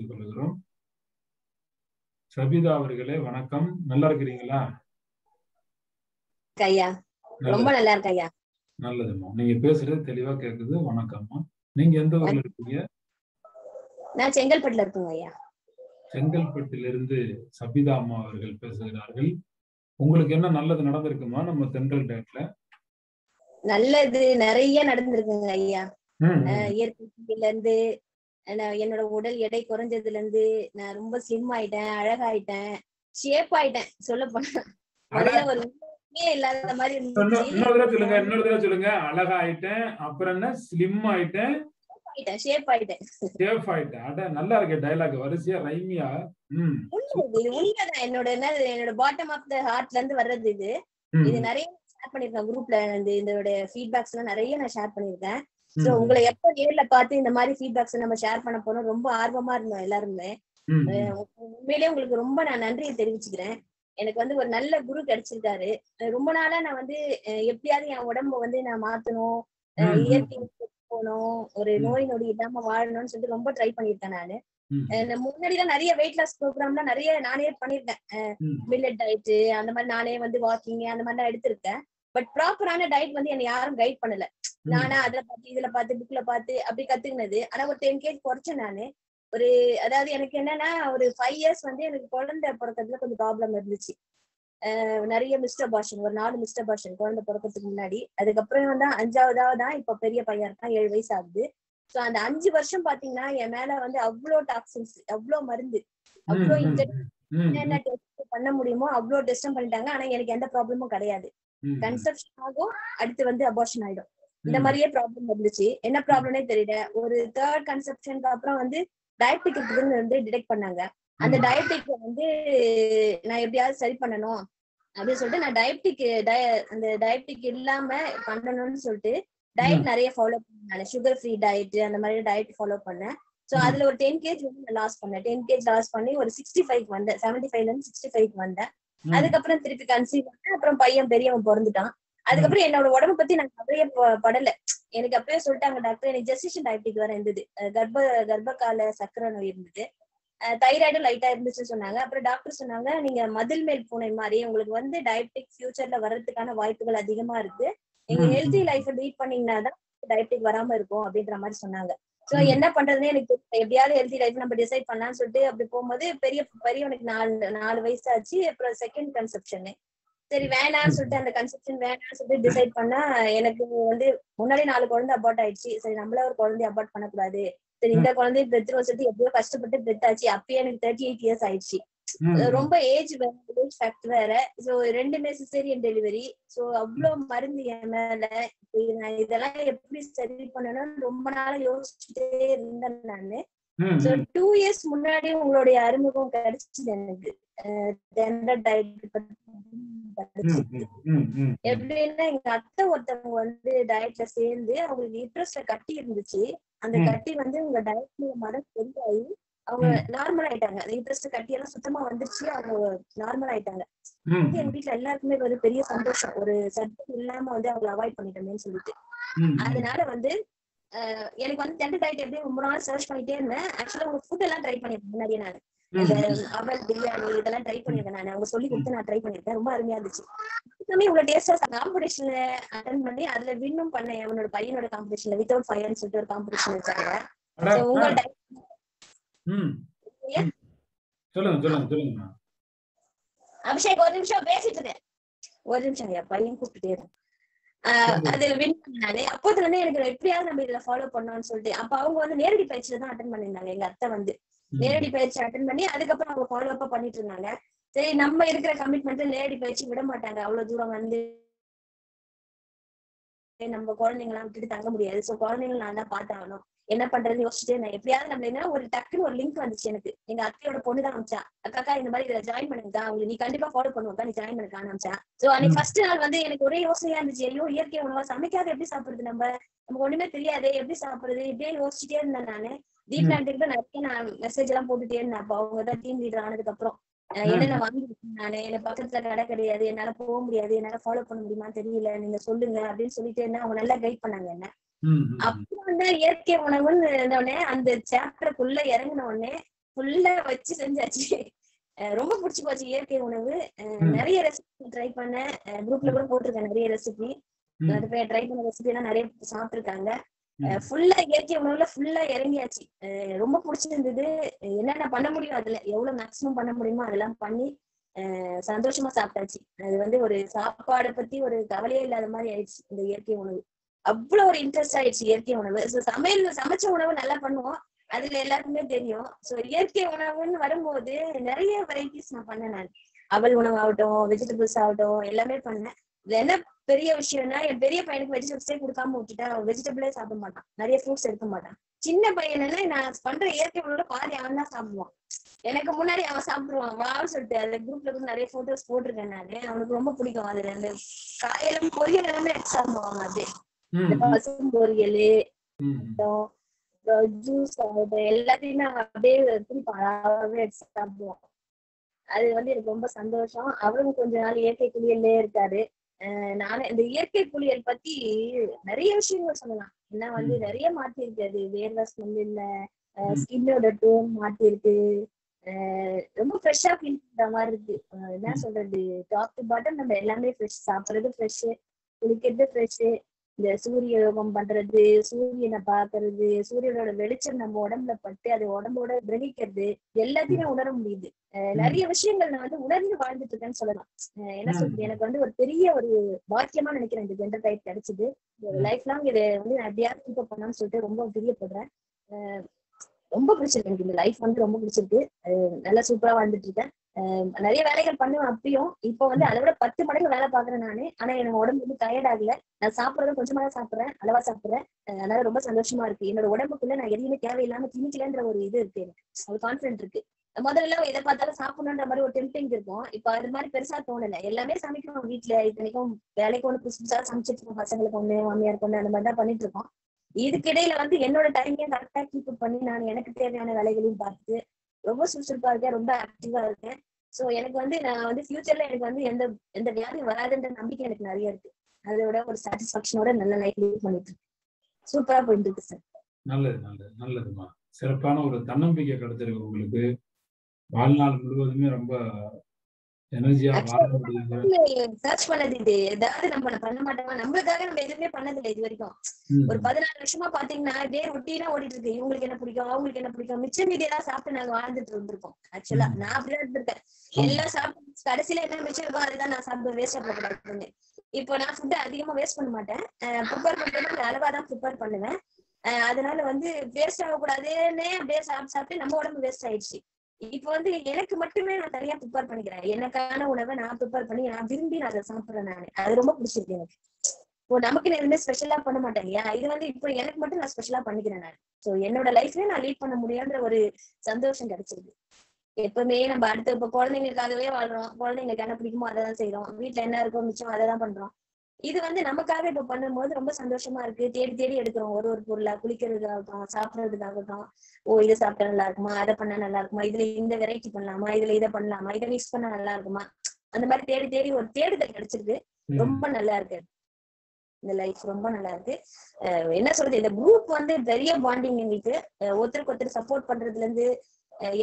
கொள்கிறோம் சபிதா அவர்களே வணக்கம். நல்லா இருக்கிறீங்களா? ஐயா ரொம்ப நல்லா இருக்கு ஐயா நல்லதும்மா நீங்க பேசுறது தெளிவா கேக்குது. வணக்கம்மா. நீங்க எந்த ஊர்ல இருக்கீங்க? நான் செங்கல்பட்டுல இருக்குங்க ஐயா செங்கல்பட்டிலிருந்து சபிதா அம்மா அவர்கள் பேசுகிறார்கள். உங்களுக்கு என்ன நல்லது நடந்திருக்குமா நம்ம தென்றல் டேட்ல? நல்லது நிறைய நடந்திருக்குங்க ஐயா இயற்கையில இருந்து என்னோட உடல் எடை குறைஞ்சதுல இருந்து நான் ரொம்ப ஸ்லிம் ஆயிட்டேன் அழகாயிட்டேன் ஷேப் ஆயிட்டேன் சொல்ல போனா ஒரு இல்லாத மாதிரி இன்னொரு இருந்துச்சு இன்னொரு தடவை சொல்லுங்க இன்னொரு தடவை சொல்லுங்க. அழகாயிட்டேன் அப்புறம் என்ன? ஸ்லிம் ஆயிட்டேன். ஷேப் ஆயிட்டேன் சேஃப் ஆயிட்டேன். அட நல்லா இருக்கு டைலாக் வரிசையா ரைமியா ம். உண்மை இது இது உண்மைதான். என்னோட என்ன என்னோட பாட்டம் ஆஃப் த ஹார்ட்ல இருந்து வர்றது இது. இது நிறைய ஷேர் பண்ணிருக்கேன் குரூப்ல இந்த இதோட ஃபீட்பேக்ஸ் எல்லாம் நிறைய நான் ஷேர் பண்ணிருக்கேன் சோ உங்களை எப்ப நேர்ல பார்த்து இந்த மாதிரி ஃபீட்பேக்ஸ் நம்ம ஷேர் பண்ண போறோம் ரொம்ப ஆர்வமா இருந்தோம் எல்லாருமே. உண்மையிலேயே உங்களுக்கு ரொம்ப நான் நன்றியை தெரிவிச்சுக்கிறேன். எனக்கு வந்து ஒரு நல்ல குரு கிடைச்சிருக்காரு. ரொம்ப நாளா நான் வந்து எப்படியாவது என் உடம்ப வந்து நான் மாத்தணும். இயற்கை போகணும் ஒரு. நோய் நொடி இல்லாம வாழணும்னு சொல்லிட்டு ரொம்ப ட்ரை பண்ணிருக்கேன் நானு. முன்னாடி தான் நிறைய வெயிட் லாஸ் ப்ரோக்ராம்லாம் நிறைய நானே பண்ணிருக்கேன். மில்லட் டயட் அந்த மாதிரி நானே வந்து வாக்கிங் அந்த மாதிரி எல்லாம் எடுத்திருக்கேன். பட் ப்ராப்பரான டயட் வந்து என்னை யாரும் கைட் பண்ணல. நானா அதுல பார்த்து இதுல பார்த்து புக்ல பார்த்து அப்படி கத்துக்கினது. ஆனா ஒரு டென் கேஜ் குறைச்சேன் நானு. ஒரு அதாவது எனக்கு என்னன்னா ஒரு ஃபைவ் இயர்ஸ் வந்து எனக்கு குழந்தை பிறக்கிறதுல கொஞ்சம் ப்ராப்ளம் இருந்துச்சு. நிறைய மிஸ்டர் பாஷன் ஒரு நாலு மிஸ்டர் பாஷன் குழந்தை பிறக்கிறதுக்கு முன்னாடி. அதுக்கப்புறம் வந்து அஞ்சாவதாவது தான் இப்ப பெரிய பையன் இருக்கான் ஏழு வயசு ஆகுது. சோ அந்த அஞ்சு வருஷம் பாத்தீங்கன்னா என் மேல வந்து அவ்வளோ டாக்ஸின்ஸ் அவ்வளோ மருந்து அவ்வளோ ம், என்னென்ன டெஸ்ட் பண்ண முடியுமோ அவ்வளோ டெஸ்டும் பண்ணிட்டாங்க. ஆனா எனக்கு எந்த ப்ராப்ளமும் கிடையாது. கன்செப்ஷன் ஆகும் அடுத்து வந்து அபார்ஷன் ஆயிடும். இந்த. மாதிரியே ப்ராப்ளம் இருந்துச்சு என்ன ப்ராப்ளம்னே தெரியல. ஒரு தேர்ட் கன்செப்ஷனுக்கு அப்புறம் வந்து டயபெட்டிக் இருக்குதுன்னு வந்து டிடெக்ட் பண்ணாங்க. அந்த ம். டயபெட்டிக் வந்து நான் எப்படியாவது சரி பண்ணணும் அப்படின்னு சொல்லிட்டு நான் டயபெட்டிக் அந்த டயபெட்டிக் இல்லாம பண்ணணும்னு சொல்லிட்டு டயட் நிறைய ஃபாலோ பண்ணேன் சுகர் ஃப்ரீ டயட் அந்த மாதிரி டயட் ஃபாலோ பண்ணேன். சோ. அதுல ஒரு டென் கேஜ் வந்து நான் லாஸ் பண்ணேன். டென் கேஜ் லாஸ் பண்ணி ஒரு சிக்ஸ்டி ஃபைவ் வந்தேன். செவன்டி ஃபைவ்ல இருந்து சிக்ஸ்டி ஃபைவ் வந்தேன். அதுக்கப்புறம் திருப்பி கன்சீவ் பண்ணேன் அப்புறம் பையன் பெரியவன் பிறந்துட்டான். அதுக்கப்புறம் என்னோட உடம்ப பத்தி நான் கவலையே படல. எனக்கு அப்பவே சொல்லிட்டாங்க டாக்டர் எனக்கு ஜெஸ்டிஷன் டயபெட்டிக் வேற இருந்தது. கர்ப்ப கர்ப்பகால சக்கரை நோய் இருந்தது. தைராய்டும் லைட்டா இருந்துச்சுன்னு சொன்னாங்க. அப்புறம் டாக்டர் சொன்னாங்க நீங்க மதில் மேல் பூனை மாதிரி உங்களுக்கு வந்து டயபெட்டிக் ஃபியூச்சர்ல வர்றதுக்கான வாய்ப்புகள் அதிகமா இருக்கு. நீங்க ஹெல்தி. லைஃப் லீட் பண்ணீங்கன்னா தான் டயபெட்டிக் வராம இருக்கும். அப்படின்ற மாதிரி சொன்னாங்க. சோ. என்ன பண்றதுன்னு எனக்கு. எப்படியாவது ஹெல்தி லைஃப் நம்ம டிசைட் பண்ணலாம்னு சொல்லிட்டு அப்படி போகும்போது பெரிய பெரியவனுக்கு நாலு நாலு வயசு ஆச்சு அப்புறம் செகண்ட் கன்செப்ஷன் சரி வேணாம்னு சொல்லிட்டு அந்த கன்செப்ஷன் வேணாம்னு சொல்லிட்டு டிசைட் பண்ணா எனக்கு வந்து முன்னாடி நாலு குழந்தை அபார்ட் ஆயிடுச்சு. சரி நம்மள ஒரு குழந்தைய அபார்ட் பண்ணக்கூடாது. சரி இந்த குழந்தைய பெத்துருவோம் சொல்லிட்டு எப்படியோ கஷ்டப்பட்டு பெத்தாச்சு அப்பயே எனக்கு தேர்ட்டி எயிட் இயர்ஸ் ஆயிடுச்சு ரொம்ப ஏஜ் வேற ஏஜ் ஃபேக்ட் வேற. சோ ரெண்டுமே சிசேரியன் டெலிவரி சோ அவ்வளவு மருந்து என் மேல இதெல்லாம் எப்படி சரி பண்ணணும்னு ரொம்ப நாளா யோசிச்சுட்டே இருந்தேன் நானு. டூ இயர்ஸ் முன்னாடி உங்களுடைய அறிமுகம் கிடைச்சது எனக்கு. எப்படின்னா எங்க அத்தை ஒருத்தவங்க வந்து டயட்ல சேர்ந்து அவங்களுக்கு இன்ட்ரெஸ்ட்ல கட்டி இருந்துச்சு அந்த. கட்டி வந்து உங்க டயட் மூலமா சரியாயி அவங்க. நார்மல் ஆயிட்டாங்க. அந்த இன்ட்ரெஸ்ட் கட்டி எல்லாம் சுத்தமா வந்துருச்சு அவங்க நார்மல் ஆயிட்டாங்க. வந்து எங்க வீட்ல எல்லாருக்குமே ஒரு பெரிய சந்தோஷம். ஒரு சர்ஜரி இல்லாம வந்து அவங்களை அவாய்ட் பண்ணிட்டோமேன்னு சொல்லிட்டு. அதனால வந்து எனக்கு வந்து ஜெண்டர் டயட் எப்படி ரொம்ப நாள் சர்ச் பண்ணிட்டே இருந்தேன். ஆக்சுவலா உங்க ஃபுட் எல்லாம் ட்ரை பண்ணிருக்கேன் முன்னாடியே நான். அவல் பிரியாணி இதெல்லாம் ட்ரை பண்ணிருக்கேன் நான். அவங்க சொல்லி கொடுத்து நான் ட்ரை பண்ணிருக்கேன். ரொம்ப அருமையா இருந்துச்சு. எல்லாமே இவ்வளவு டேஸ்டா காம்படிஷன்ல அட்டன் பண்ணி அதுல வின்னும் பண்ணேன். அவனோட பையனோட காம்படிஷன்ல வித்தவுட் ஃபயர்னு சொல்லிட்டு ஒரு காம்படிஷன் வச்சாங்க. உங்க ம். ஏன்? சொல்லுங்க சொல்லுங்க சொல்லுங்க. அபிஷேக் ஒரு நிமிஷம் பேசிட்டு இருக்கேன் ஒரு நிமிஷம் என் பையன் கூப்பிட்டுட்டே அதுல வின் பண்ணானே அப்போதுல இருந்து எனக்கு எப்படியாவது நம்ம இதுல ஃபாலோ பண்ணணும்னு சொல்லிட்டு அப்ப அவங்க வந்து நேரடி பயிற்சியில தான் அட்டன் பண்ணிருந்தாங்க எங்க அத்தை வந்து. நேரடி பயிற்சி அட்டன் பண்ணி அதுக்கப்புறம் அவங்க ஃபாலோ அப்பா பண்ணிட்டு இருந்தாங்க. சரி நம்ம இருக்கிற கமிட்மெண்ட்ல நேரடி பயிற்சி விட மாட்டாங்க அவ்வளவு தூரம் வந்து நம்ம குழந்தைங்களாம் விட்டுட்டு தங்க முடியாது. சோ குழந்தைங்களை நான் தான் பார்த்தாகணும். என்ன பண்றதுன்னு யோசிச்சுட்டு நான் எப்படியாவது நம்ம என்ன ஒரு டக்குன்னு ஒரு லிங்க் வந்துச்சு எனக்கு. எங்க அத்தையோட பொண்ணு தான் அமிச்சா அக்காக்கா இந்த மாதிரி இதுல ஜாயின் பண்ணுங்கக்கா. உங்களுக்கு நீ கண்டிப்பா ஃபாலோ பண்ணுவா நீ ஜாயின் பண்ணுக்கான்னு அமிச்சா சோ அன்னைக்கு. ஃபர்ஸ்ட் நாள் வந்து எனக்கு ஒரே யோசனையா இருந்துச்சு. ஐயோ இயற்கை உணவா? சமைக்காத எப்படி சாப்பிடுறது நம்ம? நமக்கு ஒண்ணுமே தெரியாதே. எப்படி சாப்பிடுறது? இப்படியே யோசிச்சுட்டே இருந்தேன் நானு. டீப் ம். பிளான்ட்டுக்கு நிறைய நான் மெசேஜ் எல்லாம் போட்டுட்டே இருந்தேன். அப்ப அவங்க தான் டீம் லீடர் ஆனதுக்கு அப்புறம். என்னென்ன வாங்கிருக்கேன் நானு? எனக்கு பக்கத்துல கடை கிடையாது. என்னால போக முடியாது. என்னால ஃபாலோ பண்ண முடியுமான்னு தெரியல. நீங்க சொல்லுங்க அப்படின்னு சொல்லிட்டு என்ன அவங்க நல்லா கைட் பண்ணாங்க என்ன. அப்ப வந்து இயற்கை உணவுன்னு இருந்த உடனே அந்த சாப்டருக்குள்ள இறங்கின உடனே ஃபுல்லா வச்சு செஞ்சாச்சு. ரொம்ப பிடிச்சு போச்சு இயற்கை உணவு. நிறைய ரெசிபி ட்ரை பண்ணேன். குரூப்ல கூட போட்டிருக்கேன் நிறைய ரெசிபி ட்ரை பண்ண ரெசிபி எல்லாம் நிறைய சாப்பிட்டுருக்காங்க. ஃபுல்லா இயற்கை உணவுல ஃபுல்லா இறங்கியாச்சு. ரொம்ப பிடிச்சிருந்தது. என்னென்ன பண்ண முடியும் அதுல எவ்வளவு மேக்ஸிமம் பண்ண முடியுமோ அதெல்லாம் பண்ணி சந்தோஷமா சாப்பிட்டாச்சு. அது வந்து ஒரு சாப்பாடை பத்தி ஒரு கவலையே இல்லாத மாதிரி ஆயிடுச்சு இந்த இயற்கை உணவு. அவ்வளவு ஒரு இன்ட்ரெஸ்ட் ஆயிடுச்சு இயற்கை உணவு. So, சமையல் சமைச்ச உணவு நல்லா பண்ணுவோம். அதுல எல்லாருக்குமே தெரியும். சோ இயற்கை உணவுன்னு வரும்போது நிறைய வெரைட்டிஸ் நான் பண்ணேன் நான். அவல் உணவு ஆகட்டும் வெஜிடபிள்ஸ் ஆகட்டும் எல்லாமே பண்ணேன். இதுல என்ன பெரிய விஷயம்னா என் பெரிய பையனுக்கு வெஜிடபிள்ஸே கொடுக்காம விட்டுட்டா வெஜிடபிளே சாப்பிட மாட்டான். நிறைய ஃப்ரூட்ஸ் எடுக்க மாட்டான். சின்ன பையன் நான் பண்ற இயற்கை உணவோட பாதி அவன் தான் சாப்பிடுவான். எனக்கு முன்னாடி அவன் சாப்பிடுவான் வான்னு சொல்லிட்டு அந்த குரூப்ல இருந்து நிறைய போட்டோஸ் போட்டிருக்கேன் நானு. அவனுக்கு ரொம்ப பிடிக்கும். அதுல அந்த காயெல்லாம் பொரியல் எல்லாமே எடுத்து சாப்பிடுவாங்க அது. இந்த பசும் பொரியல் ஜூஸ் எல்லாத்தையுமே அவன் அப்படியே அழகாவே எடுத்து சாப்பிடுவான் அது வந்து எனக்கு ரொம்ப சந்தோஷம். அவரும் கொஞ்ச நாள் இயற்கை குளியல்லே இருக்காரு. அஹ் நானே இந்த இயற்கை குளியல் பத்தி நிறைய விஷயங்கள் சொல்லலாம். ஏன்னா வந்து. நிறைய மாத்தி இருக்கு அது வேர்வை ஸ்மெல் இல்ல. ஸ்கின்னோட டோன் மாத்தி இருக்கு ரொம்ப ஃப்ரெஷ்ஷா ஃபீல் பண்ற மாதிரி இருக்கு. என்ன. சொல்றது? டாப் டு பாட்டம் நம்ம எல்லாமே ஃப்ரெஷ் சாப்பிடுறது ஃப்ரெஷ் குளிக்கிறது ஃப்ரெஷ் இந்த சூரிய யோகம் பண்றது சூரியனை பாக்குறது சூரியனோட வெளிச்சம் நம்ம உடம்புல பட்டு அது உடம்போட கிரகிக்கிறது எல்லாத்தையுமே உணர முடியுது. நிறைய விஷயங்கள் நான் வந்து உணர்ந்து வாழ்ந்துட்டு இருக்கேன்னு சொல்லலாம் என்ன. சொல்றது எனக்கு வந்து ஒரு பெரிய ஒரு பாக்கியமா நினைக்கிறேன் இந்த ஜெண்டர் டைப் கிடைச்சது. லைஃப் லாங் இதை வந்து நான் எப்படியாவது கீப் பண்ணலாம்னு சொல்லிட்டு ரொம்ப பிரியப்படுறேன் ரொம்ப பிடிச்சிருக்கு. எனக்கு இந்த லைஃப் வந்து ரொம்ப பிடிச்சிருக்கு. நல்லா சூப்பரா வாழ்ந்துட்டு இருக்கேன். அஹ் நிறைய வேலைகள் பண்ணுவேன் அப்பயும் இப்போ வந்து அதை விட பத்து மடங்கு வேலை பாக்குறேன் நானு. ஆனா எனக்கு உடம்பு வந்து டயர்ட் ஆகல. நான் சாப்பிடறதும் கொஞ்சமா தான் சாப்பிடுறேன். அளவா சாப்பிடுறேன். அதனால ரொம்ப சந்தோஷமா இருக்கு. என்னோட உடம்புக்குள்ள நான் எதையுமே தேவையில்லாம திணிக்கலன்ற ஒரு இது இருக்கு எனக்கு. ஒரு கான்பிடன்ட் இருக்கு. முதல்ல எதை பார்த்தாலும் சாப்பிடணுன்ற மாதிரி ஒரு டெம்டிங் இருக்கும். இப்ப அது மாதிரி பெருசா தோணல. எல்லாமே சமைக்கணும் வீட்டுல இத்தனைக்கும் வேலைக்கு ஒண்ணு புதுசு புதுசா சமைச்சிட்டு இருக்கோம். பசங்களுக்கு ஒண்ணு மாமியாருக்கு ஒண்ணு அந்த மாதிரி தான் பண்ணிட்டு இருக்கோம். இதுக்கிடையில வந்து என்னோட டைமையும் கரெக்டா கீப் அப் பண்ணி நான் எனக்கு தேவையான வேலைகளையும் பார்த்து ரொம்ப சுறுசுறுப்பா இருக்கேன் ரொம்ப ஆக்டிவா இருக்கேன். சோ எனக்கு வந்து நான் வந்து ஃபியூச்சர்ல எனக்கு வந்து எந்த எந்த வியாதியும் வராதுன்ற நம்பிக்கை எனக்கு நிறைய இருக்கு. அதோட ஒரு சாட்டிஸ்பாக்சனோட நல்ல லைஃப் லீட் பண்ணிட்டு இருக்கேன். சூப்பரா போயிட்டு இருக்கு சார் நல்லது நல்லது நல்லதுமா. சிறப்பான ஒரு தன்னம்பிக்கை கிடைச்சிருக்கு உங்களுக்கு. வாழ்நாள் முழுவதுமே ரொம்ப எனர்ஜியா சர்ச் பண்ணது இது ஏதாவது நம்ம பண்ண மாட்டோமா? நம்மளுக்காக நம்ம எதுவுமே பண்ணது இல்லை இது வரைக்கும். ஒரு பதினாலு வருஷமா பாத்தீங்கன்னா இதே ரொட்டீனா ஓடிட்டு இருக்கு இவங்களுக்கு என்ன பிடிக்கும்? அவங்களுக்கு என்ன பிடிக்கும்? மிச்சம் மீதி எல்லாம் சாப்பிட்டு நாங்க வாழ்ந்துட்டு இருந்திருக்கோம் ஆக்சுவலா. நான் அப்படிதான் இருந்திருக்கேன். எல்லாம் சாப்பிட்டு கடைசியில என்ன மிச்சம் இருக்கோ அதுதான் நான் சாப்பிடுவேன் வேஸ்ட் பண்ணக்கூடாதுன்னு இப்போ நான் ஃபுட் அதிகமா வேஸ்ட் பண்ண மாட்டேன். ப்ரிப்பேர் பண்றது அளவா தான் ப்ரிப்பேர் பண்ணுவேன். அதனால வந்து வேஸ்ட் ஆகக்கூடாதுன்னே அப்படியே சாப்பிட்டு சாப்பிட்டு நம்ம உடம்பு வேஸ்ட் ஆயிடுச்சு. இப்ப வந்து எனக்கு மட்டுமே நான் தனியா ப்ரிப்பேர் பண்ணிக்கிறேன். எனக்கான உணவை நான் ப்ரிப்பேர் பண்ணி நான் விரும்பி நான் அதை சாப்பிடுறேன் நான். அது ரொம்ப பிடிச்சிருக்கு எனக்கு. இப்போ நமக்கு நான் எதுவுமே ஸ்பெஷலா பண்ண மாட்டேன் இல்லையா? இது வந்து இப்போ எனக்கு மட்டும் நான் ஸ்பெஷலா பண்ணிக்கிறேன் நான். சோ என்னோட லைஃப்ல நான் லீட் பண்ண முடியுன்ற ஒரு சந்தோஷம் கிடைச்சிருக்கு. எப்பவுமே நம்ம அடுத்த இப்ப குழந்தைங்களுக்காகவே வாழ்றோம். குழந்தைங்களுக்கு என்ன பிடிக்குமோ அதை தான் செய்யறோம் வீட்டுல என்ன இருக்கோ மிச்சம் அதை தான் பண்றோம். இது வந்து நமக்காக இப்ப பண்ணும்போது ரொம்ப சந்தோஷமா இருக்கு. தேடி தேடி எடுக்கிறோம். ஒரு ஒரு பொருளா குளிக்கிறதுக்காகட்டும் சாப்பிடுறதுக்காகட்டும். ஓ இதை சாப்பிட்டா நல்லா இருக்குமா? அதை பண்ணா நல்லா இருக்குமா? இதுல இந்த வெரைட்டி பண்ணலாமா? இதுல இதை பண்ணலாமா? இதை மிக்ஸ் பண்ணா நல்லா இருக்குமா? அந்த மாதிரி தேடி தேடி ஒரு தேடுதல் கிடைச்சிருக்கு. ரொம்ப நல்லா இருக்கு. இந்த லைஃப் ரொம்ப நல்லா இருக்கு. என்ன சொல்றது? இந்த குரூப் வந்து பெரிய பாண்டிங் எங்களுக்கு. ஒருத்தருக்கு ஒருத்தர் சப்போர்ட் பண்றதுல இருந்து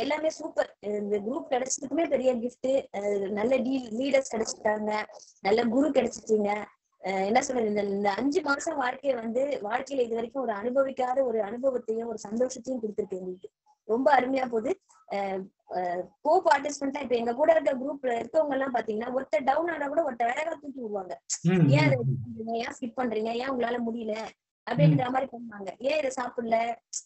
எல்லாமே சூப்பர் இந்த குரூப் கிடைச்சதுக்குமே பெரிய கிஃப்ட் நல்ல லீடர்ஸ் கிடைச்சிட்டாங்க. நல்ல குரு கிடைச்சிட்டீங்க. என்ன சொல்றது இந்த இந்த அஞ்சு மாசம் வாழ்க்கைய வந்து வாழ்க்கையில இது வரைக்கும் ஒரு அனுபவிக்காத ஒரு அனுபவத்தையும் ஒரு சந்தோஷத்தையும் கொடுத்துருக்கு எங்களுக்கு. ரொம்ப அருமையா போகுது. கோ பார்ட்டிசிபென்டா இப்ப எங்க கூட இருக்க குரூப்ல இருக்கவங்க எல்லாம் பாத்தீங்கன்னா ஒருத்தர் டவுன் ஆனா கூட ஒருத்தர் அழகா தூக்கி விடுவாங்க. ஏன் அதை? ஏன் ஸ்கிப் பண்றீங்க? ஏன் உங்களால முடியல? அப்படின்ற மாதிரி பண்ணுவாங்க. ஏன் இதை சாப்பிடல?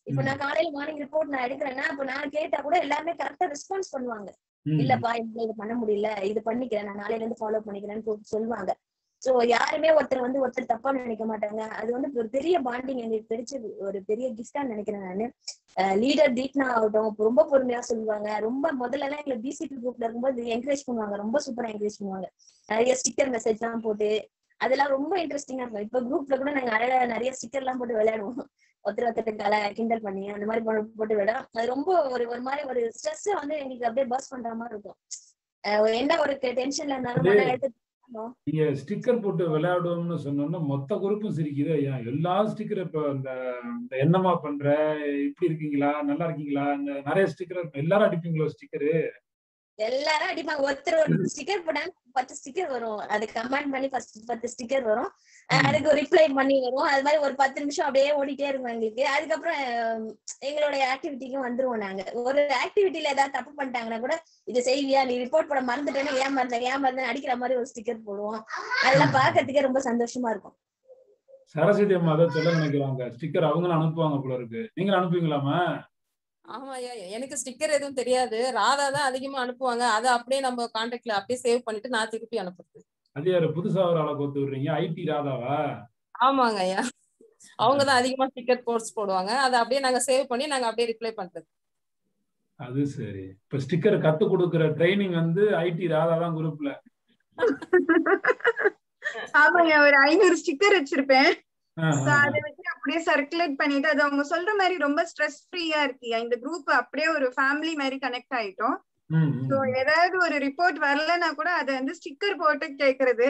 இப்ப நான் காலையில மார்னிங் ரிப்போர்ட் நான் எடுக்கிறேன்னா இப்ப நான் கேட்டா கூட எல்லாமே கரெக்டா ரெஸ்பான்ஸ் பண்ணுவாங்க. இல்லப்பா இந்த இது பண்ண முடியல. இது பண்ணிக்கிறேன். நான் நாளையில இருந்து ஃபாலோ பண்ணிக்கிறேன்னு சொல்லுவாங்க. சோ யாருமே ஒருத்தர் வந்து ஒருத்தர் தப்பா நினைக்க மாட்டாங்க. அது வந்து ஒரு பெரிய பாண்டிங் எங்களுக்கு கிடைச்சது ஒரு பெரிய கிஃப்டா நினைக்கிறேன் நானு. லீடர் தீப்னா ஆகட்டும் ரொம்ப பொறுமையா சொல்லுவாங்க. ரொம்ப முதல்ல எல்லாம் எங்களை பிசிபி குரூப்ல இருக்கும்போது என்கரேஜ் பண்ணுவாங்க. ரொம்ப சூப்பரா என்கரேஜ் பண்ணுவாங்க. நிறைய ஸ்டிக்கர் மெசேஜ் எல்லாம் போட்டு. அதெல்லாம் ரொம்ப இன்ட்ரெஸ்டிங்கா இருக்கும். இப்ப குரூப்ல கூட நாங்க அழகா நிறைய ஸ்டிக்கர் எல்லாம் போட்டு விளையாடுவோம். ஒருத்தர் ஒருத்தர் கல கிண்டல் பண்ணி அந்த மாதிரி போட்டு விட அது ரொம்ப ஒரு ஒரு மாதிரி ஒரு ஸ்ட்ரெஸ் வந்து எங்களுக்கு அப்படியே பஸ் பண்ற மாதிரி இருக்கும். என்ன ஒரு டென்ஷன்ல இருந்தாலும் பண்ணோம் நீங்க ஸ்டிக்கர் போட்டு விளையாடுவோம்னு சொன்னோம்னா மொத்த குரூப்பும் சிரிக்குது. ஐயா எல்லா ஸ்டிக்கர் இப்ப இந்த இந்த என்னமா பண்ற? இப்படி இருக்கீங்களா? நல்லா இருக்கீங்களா? இந்த நிறைய ஸ்டிக்கர் எல்லாரும் அடிப்பீங்களோ ஸ்டிக்கரு எல்லாரும் அடிப்பாங்க ஒருத்தர் ஒரு ஸ்டிக்கர் போட்டாங்க பத்து ஸ்டிக்கர் வரும். அது கமெண்ட் பண்ணி ஃபர்ஸ்ட் பத்து ஸ்டிக்கர் வரும். அதுக்கு ரிப்ளை பண்ணி வரும். அது மாதிரி ஒரு பத்து நிமிஷம் அப்படியே ஓடிட்டே இருக்கும் எங்களுக்கு. அதுக்கப்புறம் எங்களுடைய ஆக்டிவிட்டிக்கும் வந்துருவோம் நாங்க. ஒரு ஆக்டிவிட்டில ஏதாவது தப்பு பண்ணிட்டாங்கன்னா கூட இது செய்வியா? நீ ரிப்போர்ட் பண்ண மறந்துட்டேன்னு ஏன் மறந்த ஏன் மறந்தேன்னு அடிக்கிற மாதிரி ஒரு ஸ்டிக்கர் போடுவோம். அதெல்லாம் பார்க்கறதுக்கே ரொம்ப சந்தோஷமா இருக்கும். சரஸ்வதி அம்மா அதை சொல்ல நினைக்கிறாங்க. ஸ்டிக்கர் அவங்களும் அனுப்புவாங்க போல இருக்கு. நீங்களும் அனுப்புவீங்களாமா ஆமா ஐயா எனக்கு ஸ்டிக்கர் எதுவும் தெரியாது. ராதா தான் அதிகமா அனுப்புவாங்க. அதை அப்படியே நம்ம கான்டாக்ட்ல அப்படியே சேவ் பண்ணிட்டு நான் திருப்பி அனுப்புறது. அது யாரு? புதுசா ஒரு ஆளை கொத்து விடுறீங்க? ஐடி ராதாவா? ஆமாங்க ஐயா. அவங்க தான் அதிகமா ஸ்டிக்கர் கோர்ஸ் போடுவாங்க. அதை அப்படியே நாங்க சேவ் பண்ணி நாங்க அப்படியே ரிப்ளை பண்றது. அது சரி. இப்ப ஸ்டிக்கர் கத்து கொடுக்கிற ட்ரைனிங் வந்து ஐடி ராதா தான் குரூப்ல ஆமாங்க ஒரு ஐநூறு ஸ்டிக்கர் வச்சிருப்பேன். அதை வச்சு அப்படியே சர்க்குலேட் பண்ணிட்டு அது அவங்க சொல்ற மாதிரி ரொம்ப ஸ்ட்ரெஸ் ஃப்ரீயா இருக்கியா இந்த குரூப் அப்படியே ஒரு ஃபேமிலி மாதிரி கனெக்ட் ஆயிட்டோம். சோ ஏதாவது ஒரு ரிப்போர்ட் வரலன்னா கூட அதை வந்து ஸ்டிக்கர் போட்டு கேக்குறது.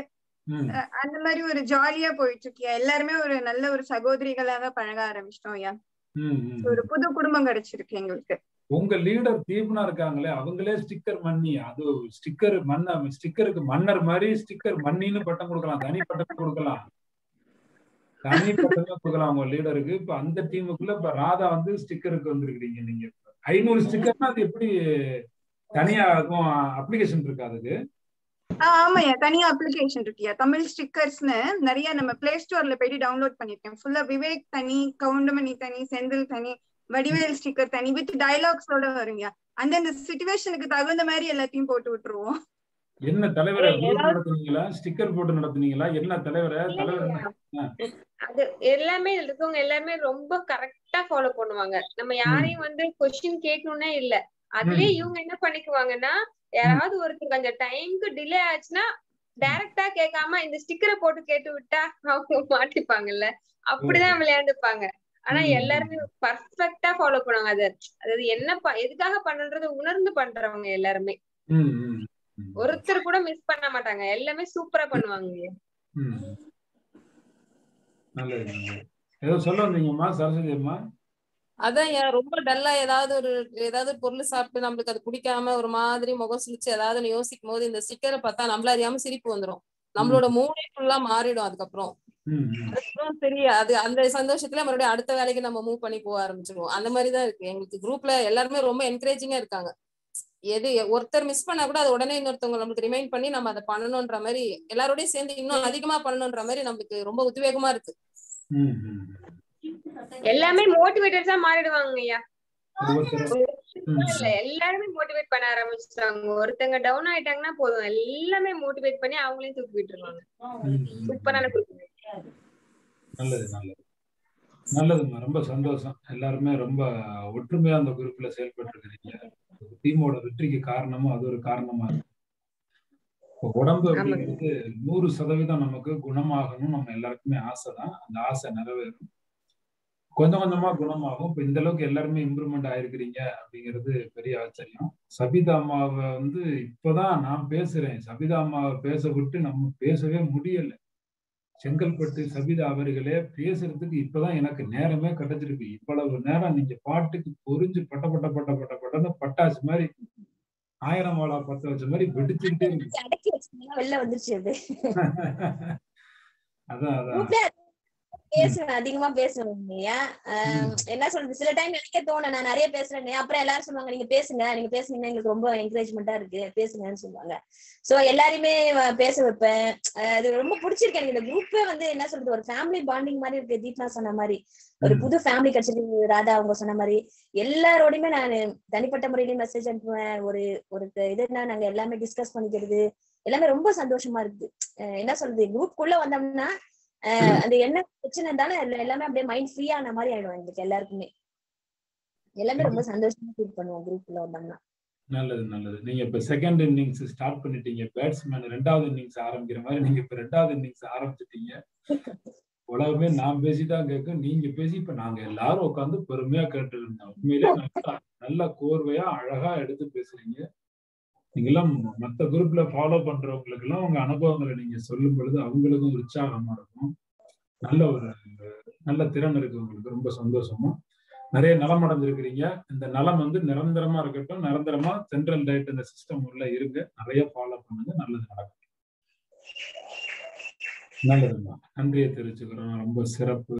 அந்த மாதிரி ஒரு ஜாலியா போயிட்டு இருக்கியா எல்லாருமே ஒரு நல்ல ஒரு சகோதரிகளாக பழக ஆரம்பிச்சிட்டோம் ஐயா. ஒரு புது குடும்பம் கிடைச்சிருக்கு எங்களுக்கு. உங்க லீடர் தீபனா இருக்காங்களே அவங்களே ஸ்டிக்கர் மன்னி. அது ஸ்டிக்கர் மன்ன ஸ்டிக்கருக்கு மன்னர் மாதிரி ஸ்டிக்கர் மன்னின்னு பட்டம் கொடுக்கலாம் தனி பட்டம் கொடுக்கலாம். தனிப்பட்ட கொடுக்கலாம் லீடருக்கு இப்ப அந்த டீமுக்குள்ள இப்ப ராதா வந்து ஸ்டிக்கருக்கு வந்திருக்கீங்க நீங்க. ஐநூறு ஸ்டிக்கர்னா அது எப்படி தனியா இருக்கும்? அப்ளிகேஷன் இருக்கு அதுக்கு? ஆஹ் ஆமாய்யா. தனியா அப்ளிகேஷன் இருக்கியா? தமிழ் ஸ்டிக்கர்ஸ்னு நிறைய நம்ம பிளே ஸ்டோர்ல போயிட்டு டவுன்லோட் பண்ணிருக்கேன். ஃபுல்லா விவேக் தனி கவுண்டமணி தனி செந்தில் தனி வடிவேல் ஸ்டிக்கர் தனி வித் டைலாக்ஸோட வருங்க அந்தந்த சுச்சுவேஷனுக்கு தகுந்த மாதிரி எல்லாத்தையும் போட்டு விட்டுருவோம். என்ன தலைவரை நடத்துனீங்களா? ஸ்டிக்கர் போட்டு நடத்துனீங்களா? என்ன தலைவரை? அது எல்லாமே இருக்கவங்க எல்லாருமே ரொம்ப கரெக்டா ஃபாலோ பண்ணுவாங்க. நம்ம யாரையும் வந்து கொஸ்டின் கேட்கணும்னே இல்ல. அதுலயே இவங்க என்ன பண்ணிக்குவாங்கன்னா யாராவது ஒருத்தர் கொஞ்சம் டைம்க்கு டிலே ஆச்சுன்னா டைரக்டா கேட்காம இந்த ஸ்டிக்கரை போட்டு கேட்டு விட்டா அவங்க மாட்டிப்பாங்கல்ல. அப்படிதான் விளையாண்டுப்பாங்க. ஆனா. எல்லாருமே பர்ஃபெக்டா ஃபாலோ பண்ணுவாங்க. அது அதாவது என்ன எதுக்காக பண்றதை உணர்ந்து பண்றவங்க எல்லாருமே. ஒருத்தர் கூட மிஸ் பண்ண மாட்டாங்க. எல்லாமே சூப்பரா பண்ணுவாங்க. ம். நல்லது நல்லது. ஏதோ சொல்ல வந்தீங்கம்மா சரஸ்வதி அம்மா? அதான் ரொம்ப டல்லா ஏதாவது ஒரு ஏதாவது பொருள் சாப்பிட்டு நம்மளுக்கு அது பிடிக்காம ஒரு மாதிரி முகம் சுழிச்சு ஏதாவது யோசிக்கும் போது இந்த ஸ்டிக்கரை பார்த்தா நம்மள அறியாம சிரிப்பு வந்துரும். நம்மளோட மூளை ஃபுல்லா மாறிடும் அதுக்கப்புறம். அதுக்கப்புறம் சரி அது அந்த சந்தோஷத்துல மறுபடியும் அடுத்த வேலைக்கு நம்ம மூவ் பண்ணி போக ஆரம்பிச்சிருவோம். அந்த மாதிரி தான் இருக்கு. எங்களுக்கு குரூப்ல எல்லாருமே ரொம்ப என்கரேஜிங்கா இருக்காங்க. எது ஒருத்தர் மிஸ் பண்ணா கூட அது உடனே இன்னொருத்தவங்க நம்மளுக்கு ரிமைண்ட் பண்ணி நம்ம அதை பண்ணணும்ன்ற மாதிரி எல்லாரோடயும் சேர்ந்து இன்னும் அதிகமா பண்ணணும்ன்ற மாதிரி நம்மளுக்கு ரொம்ப உத்வேகமா இருக்கு. எல்லாமே மோட்டிவேட்டர்ஸா மாறிடுவாங்க ஐயா. எல்லாருமே மோட்டிவேட் பண்ண ஆரம்பிச்சிட்டாங்க. ஒருத்தங்க டவுன் ஆயிட்டாங்கன்னா போதும். எல்லாமே மோட்டிவேட் பண்ணி அவங்களையும் தூக்கி விட்டுருவாங்க. சூப்பரான நல்லது நல்லது. நல்லதும்மா ரொம்ப சந்தோஷம். எல்லாருமே ரொம்ப ஒற்றுமையா அந்த குரூப்ல செயல்பட்டு இருக்கிறீங்க டீமோட வெற்றிக்கு காரணமும் அது ஒரு காரணமா இருக்கு. இப்போ உடம்பு அப்படிங்கிறது நூறு சதவீதம் நமக்கு குணமாகணும் நம்ம எல்லாருக்குமே ஆசைதான். அந்த ஆசை நிறைவேறும். கொஞ்சம் கொஞ்சமா குணமாகும். இப்ப இந்த அளவுக்கு எல்லாருமே இம்ப்ரூவ்மெண்ட் ஆயிருக்கிறீங்க அப்படிங்கிறது பெரிய ஆச்சரியம். சபிதா அம்மாவை வந்து இப்பதான் நான் பேசுறேன். சபிதா அம்மாவை பேச விட்டு நம்ம பேசவே முடியல. செங்கல்பட்டு சபிதா அவர்களே பேசுறதுக்கு இப்பதான் எனக்கு நேரமே கிடைச்சிருக்கு. இவ்வளவு நேரம் நீங்க பாட்டுக்கு பொறிஞ்சு பட்ட பட்ட பட்ட பட்ட பட்டன்னு பட்டாசு மாதிரி ஆயிரம் வாழா பத்த வச்ச மாதிரி வெடிச்சுக்கிட்டே இருக்கு அடக்கி வெளில வந்துருச்சு அது. அதான் அதான். பேசுவேன் அதிகமா பேசுவேன் இல்லையா என்ன சொல்றது சில டைம் எனக்கே தோணும் நான் நிறைய பேசுறேன்னு. அப்புறம் எல்லாரும் சொல்லுவாங்க நீங்க பேசுங்க நீங்க பேசுனீங்கன்னா எங்களுக்கு ரொம்ப என்கரேஜ்மெண்டா இருக்கு பேசுங்கன்னு சொல்லுவாங்க. சோ எல்லாரையுமே பேச வைப்பேன். அது ரொம்ப பிடிச்சிருக்கு. எனக்கு இந்த குரூப்பே வந்து என்ன சொல்றது ஒரு ஃபேமிலி பாண்டிங் மாதிரி இருக்கு. தீப்னா சொன்ன மாதிரி. ஒரு. புது ஃபேமிலி கிடைச்சிருக்கு ராதா அவங்க சொன்ன மாதிரி. எல்லாரோடையுமே நான் தனிப்பட்ட முறையிலயும் மெசேஜ் அனுப்புவேன். ஒரு ஒரு இதுனா நாங்க எல்லாமே டிஸ்கஸ் பண்ணிக்கிறது. எல்லாமே ரொம்ப சந்தோஷமா இருக்குது. ஆஹ் என்ன சொல்றது குரூப்குள்ள வந்தோம்னா ஆஹ் அந்த என்ன பிரச்சனை தானே எல்லாமே அப்படியே மைண்ட் ஃப்ரீ ஆன மாதிரி ஆயிடும் எங்களுக்கு எல்லாருக்குமே. எல்லாமே ரொம்ப சந்தோஷமா ஃபீல் பண்ணுவோம் குரூப்ல வந்தோம்னா நல்லது நல்லது. நீங்க இப்ப செகண்ட் இன்னிங்ஸ் ஸ்டார்ட் பண்ணிட்டீங்க. பேட்ஸ்மேன் ரெண்டாவது இன்னிங்ஸ் ஆரம்பிக்கிற மாதிரி நீங்க இப்ப ரெண்டாவது இன்னிங்ஸ் ஆரம்பிச்சிட்டீங்க. உலகமே நான் பேசிதான் கேட்கும் நீங்க பேசி இப்ப நாங்க எல்லாரும் உட்காந்து பொறுமையா கேட்டு இருந்தோம். உண்மையிலே நல்லா நல்லா கோர்வையா அழகா எடுத்து பேசுறீங்க. நீங்கெல்லாம் மற்ற குரூப்ல ஃபாலோ பண்றவங்களுக்கு எல்லாம் உங்க அனுபவங்களை நீங்க சொல்லும் பொழுது அவங்களுக்கும் உற்சாகமா இருக்கும். நல்ல ஒரு நல்ல திறன் இருக்கு உங்களுக்கு. ரொம்ப சந்தோஷமா. நிறைய நலம் அடைஞ்சிருக்கிறீங்க. இந்த நலம் வந்து நிரந்தரமா இருக்கட்டும். நிரந்தரமா சென்ட்ரல் டயட் இந்த சிஸ்டம் உள்ள இருங்க நிறைய ஃபாலோ பண்ணுங்க. நல்லது நடக்கும். நல்லதுமா நன்றியை தெரிவிச்சுக்கிறோம். ரொம்ப சிறப்பு.